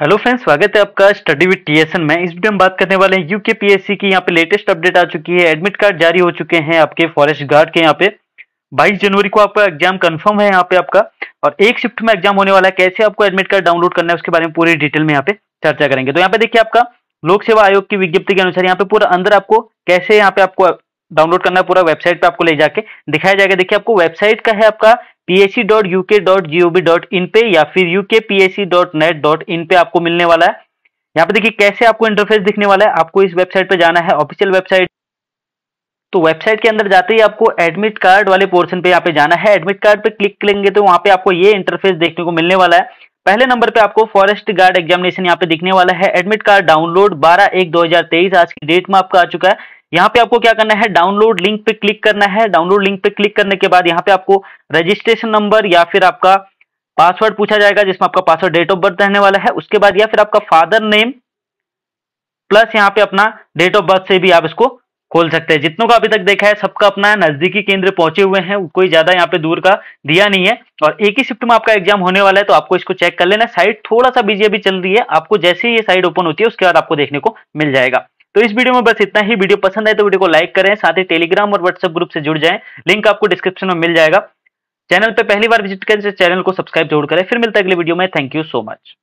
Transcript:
Hello friends स्वागत है आपका स्टडी विद टीएसएन में। इस वीडियो में बात करने वाले हैं यूके पीएससी की। यहाँ पे लेटेस्ट अपडेट आ चुकी है। एडमिट कार्ड जारी हो चुके हैं आपके फॉरेस्ट गार्ड के यहाँ पे। 22 जनवरी को आपका एग्ज़ाम कंफर्म है यहाँ पे आपका। और एक शिफ्ट में एग्ज़ाम होने वाला है। कैसे आपको एडमिट कार्ड डाउनलोड करना है उसके बारे में पूरी डिटेल में यहाँ पे चर्चा करेंगे। तो यहाँ पे देखिए आपका लोक सेवा आयोग की विज्ञप्ति के अनुसार यहाँ पे पूरा अंदर आपको कैसे यहाँ पे आपको डाउनलोड करना है, पूरा वेबसाइट पे आपको ले जाके दिखाया जाएगा। देखिए आपको वेबसाइट का है आपका psc.uk.gov.in पे या फिर ukpsc.net.in पे आपको मिलने वाला है। यहाँ पे देखिए कैसे आपको इंटरफेस दिखने वाला है। आपको इस वेबसाइट पे जाना है ऑफिशियल वेबसाइट तो वेबसाइट के अंदर जाते ही आपको एडमिट कार्ड वाले पोर्शन पे यहाँ पे जाना है। एडमिट कार्ड पे क्लिक करेंगे तो वहाँ पे आपको ये इंटरफेस देखने को मिलने वाला है। पहले नंबर पे आपको फॉरेस्ट गार्ड एग्जामिनेशन यहाँ पे दिखने वाला है। एडमिट कार्ड डाउनलोड बारह एक दो आज की डेट में आपका आ चुका है। यहाँ पे आपको क्या करना है? डाउनलोड लिंक पे क्लिक करना है। डाउनलोड लिंक पे क्लिक करने के बाद यहाँ पे आपको रजिस्ट्रेशन नंबर या फिर आपका पासवर्ड पूछा जाएगा, जिसमें आपका पासवर्ड डेट ऑफ़ बर्थ रहने वाला है। उसके बाद या फिर आपका फादर नेम प्लस यहाँ पे अपना डेट ऑफ़ बर्थ से भी आप इसको खोल सकते हैं। जितनों का अभी तक देखा है, सबका अपना नजदीकी केंद्र पहुँचे हुए हैं। कोई ज़्यादा यहाँ पे दूर का दिया नहीं है। और एक ही शिफ्ट में आपका एग्ज़ाम होने वाला है तो आपको इसको चेक कर लेना साइट थोड़ा सा बिज़ी अभी चल रही है। आपको जैसे ही ये साइट ओपन होती है, उसके बाद आपको देखने को मिल जाएगा। तो इस वीडियो में बस इतना ही। वीडियो पसंद आए तो वीडियो को लाइक करें, साथ ही टेलीग्राम और व्हाट्सएप ग्रुप से जुड़ जाएँ। लिंक आपको डिस्क्रिप्शन में मिल जाएगा। चैनल पर पहली बार विज़िट करें चैनल को सब्सक्राइब ज़रूर करें। फिर मिलता है अगले वीडियो में। Thank you so much